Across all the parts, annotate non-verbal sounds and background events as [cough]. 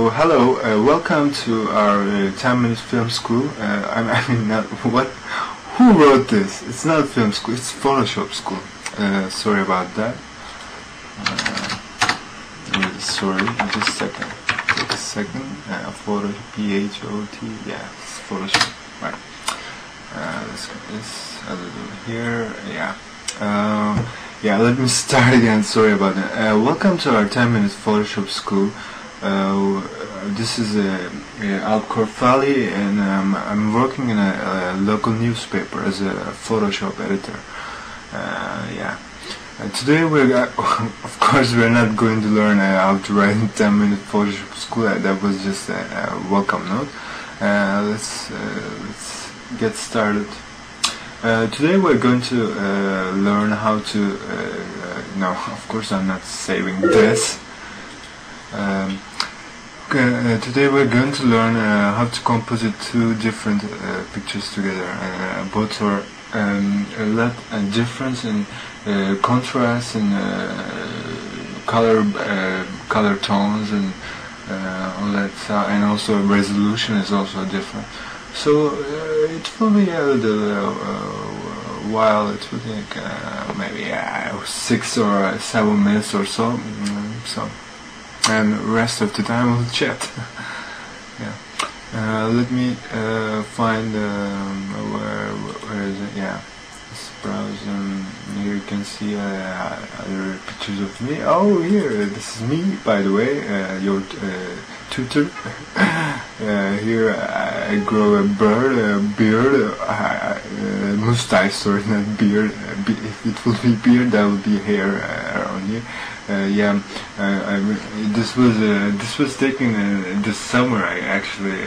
So hello, uh, welcome to our uh, 10 minute film school. Uh, I, mean, [laughs] not, what? Who wrote this? It's not film school. It's Photoshop school. Uh, sorry about that. Uh, sorry. Just a second. Take a second. Uh, P H O T. Yeah, it's Photoshop. Right. Uh, let's get this a little here. Yeah. Um, yeah, let me [laughs] start again. Sorry about that. Welcome to our 10 minute Photoshop school. Uh, this is uh, Alp Korfali, and um, I'm working in a, a, local newspaper as a Photoshop editor. Uh, yeah. Uh, today we're, [laughs] of course, we're not going to learn how to write in 10 minute Photoshop school. That was just a, a welcome note. let's let's get started. Uh, today we're going to uh, learn how to, uh, no, [laughs] of course I'm not saving this. Um, uh, today we're going to learn uh, how to composite two different uh, pictures together. Uh, both are um, a lot a difference in uh, contrast and uh, color color tones and all that, and also resolution is also different. So it will be a little while. It will take maybe six or seven minutes or so. Mm, so and rest of the time we'll chat. [laughs] yeah. Uh, let me uh, find um, where where is it? Yeah, let's browse and here you can see uh, other pictures of me. Oh, here this is me, by the way, uh, your uh, tutor. [laughs] Uh, here I grow a bird, a beard, a mustache, sorry, not beard. if it will be beard, that will be hair around here. Uh, yeah, uh, I, this was uh, this was taken this summer. I actually,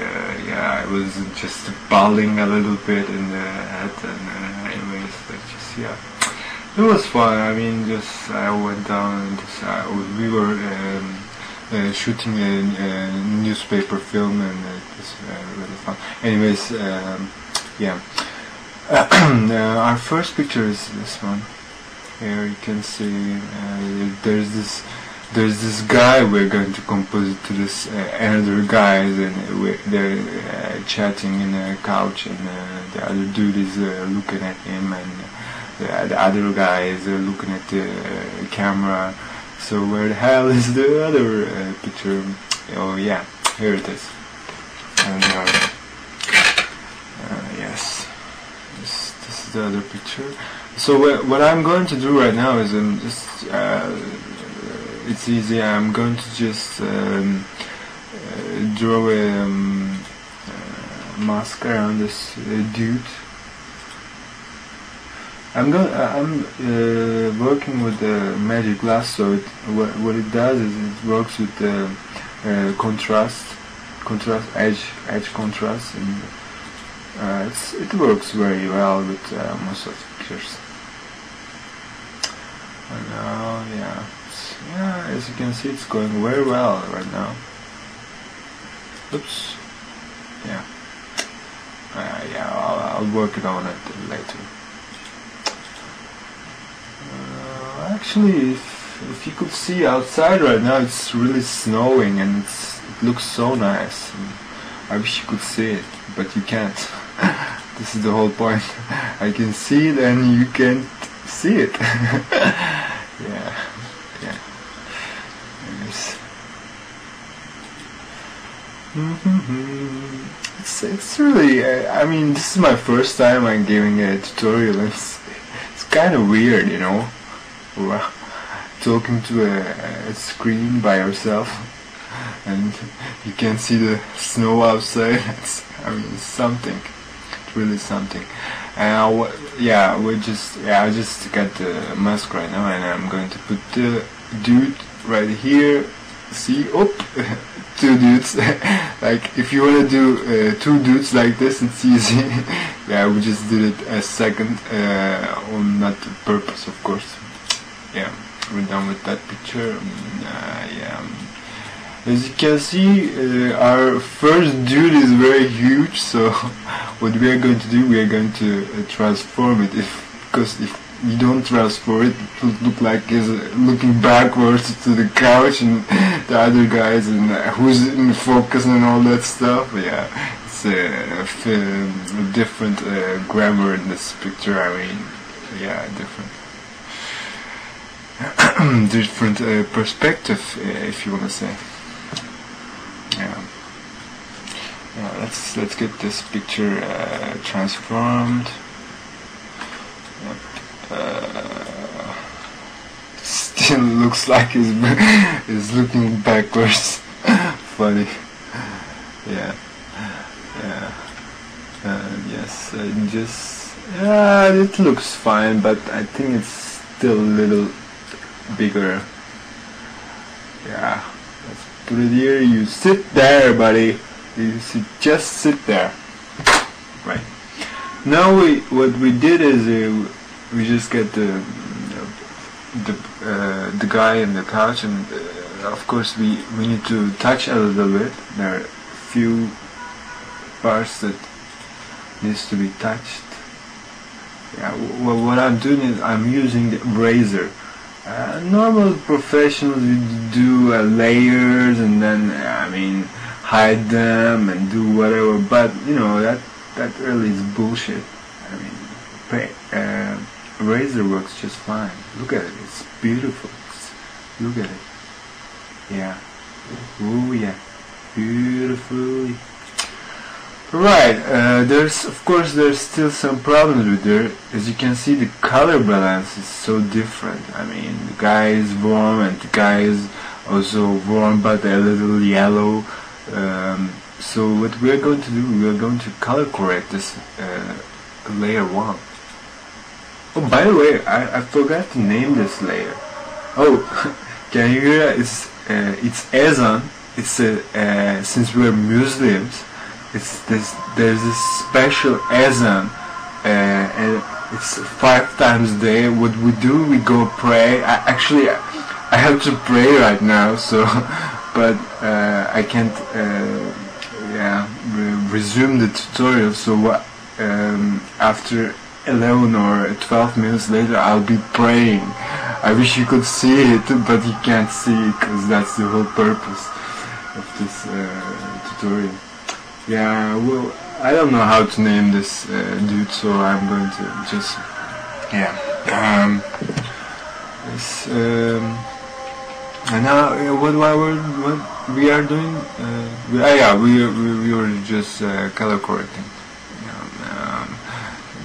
yeah, I was just bawling a little bit in the head, and anyways, just yeah, it was fun. I mean, just I went down and just, we were. Um, uh, shooting a, a, newspaper film and it was uh, really fun. Anyways, um, yeah. [clears throat] our first picture is this one here you can see uh, there's this there's this guy we're going to compose to this uh, another guys and they're uh, chatting in a couch and uh, the other dude is uh, looking at him and uh, the other guy is looking at the camera. So where the hell is the other picture? Oh yeah here it is. And yes this, this is the other picture. So what, what I'm going to do right now is I'm just uh, it's easy. I'm going to just um, uh, draw a um, uh, mask around this uh, dude. I'm going I'm uh, working with the magic lasso so it, what, what it does is it works with the uh, contrast contrast edge edge contrast and it works very well with most of the pictures and now, yeah, yeah, as you can see, it's going very well right now. Oops. Yeah. Uh, yeah, I'll, I'll, work it on it later. Uh, actually, if, if you could see outside right now, it's really snowing and it looks so nice. I wish you could see it, but you can't. [laughs] [laughs] this is the whole point. I can see it and you can't see it. [laughs] yeah, yeah. Yes. Mm-hmm. It's it's really. Uh, I mean, this is my first time I'm giving a tutorial. It's it's kind of weird, you know, talking to a, a screen by yourself, and you can see the snow outside. [laughs] It's, I mean, something. Really something. And yeah, we just yeah, I just got the mask right now, and I'm going to put the dude right here. See, oh, [laughs] two dudes. [laughs] like if you wanna do uh, two dudes like this, it's easy. [laughs] yeah, we just did it a second uh, on not purpose, of course. Yeah, we're done with that picture. Mm, uh, yeah. As you can see, uh, our first dude is very huge, so what we are going to do, we are going to uh, transform it, if, because if you don't transform it. It will look like he's looking backwards to the couch and [laughs] the other guys and uh, who's in focus and all that stuff. Yeah, it's a, a different uh, grammar in this picture. I mean, yeah, different. [clears throat] different uh, perspective, uh, if you want to say. Yeah. Let's let's get this picture uh, transformed. Yep. Uh, [laughs] still looks like he's he's [laughs] looking backwards. [laughs] Funny. Yeah. Yeah. Uh, yes. just yeah, it looks fine, but I think it's still a little bigger. Yeah, it here. You sit there, buddy. You sit, just sit there. Right. Now we what we did is uh, we just get the the uh, the guy in the couch, and uh, of course we we need to touch a little bit. There are few parts that needs to be touched. Yeah. Well, what I'm doing is I'm using the eraser. Uh, normal professionals do uh, layers and then I mean hide them and do whatever but you know that that really is bullshit. I mean pay, uh, eraser works just fine. Look at it. It's beautiful. Look at it. Yeah. Oh yeah. Beautifully. Right, uh, there's of course there's still some problems with there. As you can see, the color balance is so different. I mean, the guy is warm and the guy is also warm but a little yellow. Um, so what we are going to do, we are going to color correct this uh, layer one. Oh, by the way, I, I forgot to name this layer. Oh, can you hear? It's uh, it's Ezan. It's uh, uh since we're Muslims it's this there's a special azan uh, and it's five times a day what we do we go pray I, actually I have to pray right now so [laughs] but I can't uh, yeah re resume the tutorial so what um, after 11 or 12 minutes later I'll be praying I wish you could see it but you can't see it because that's the whole purpose of this uh, tutorial yeah, well, I don't know how to name this uh, dude, so I'm going to just, yeah. Um, this, um, and now, uh, what, what, what we are doing? Uh, we, uh, yeah, we, we, we were just uh, color correcting. Um,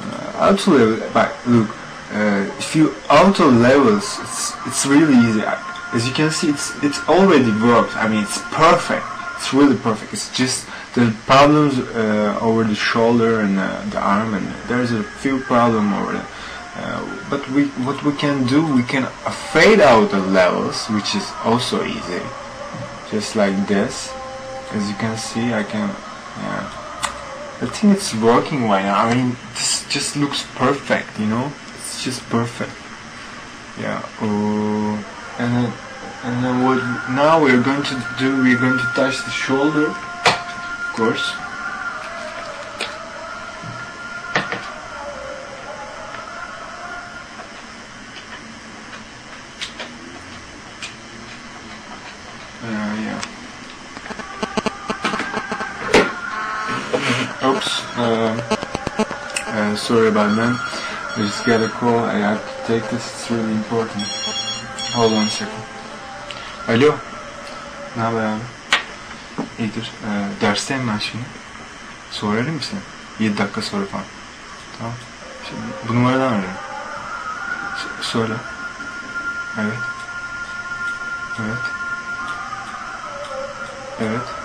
uh, actually, but look, uh, if you auto levels, it's, it's really easy. As you can see, it's it's already worked. I mean, it's perfect. It's really perfect. It's just the problems uh, over the shoulder and uh, the arm, and there's a few problems over there. But we, what we can do, we can fade out the levels, which is also easy, just like this. As you can see, I can, yeah. I think it's working right now. I mean, this just looks perfect, you know? It's just perfect. Yeah. Oh, and then, and then what now we're going to do? We're going to touch the shoulder of course. Uh, yeah. Oops. Uh, uh, sorry about that. I just got a call. I have to take this. It's really important. Hold on a second. Alo. Ne haber abi? İyidir. Ee, dersteyim ben şimdi. Sonra arayayım mı 7 dakika sonra falan. Tamam. Şimdi bu numaradan arıyorum. S söyle. Evet. Evet. Evet. 10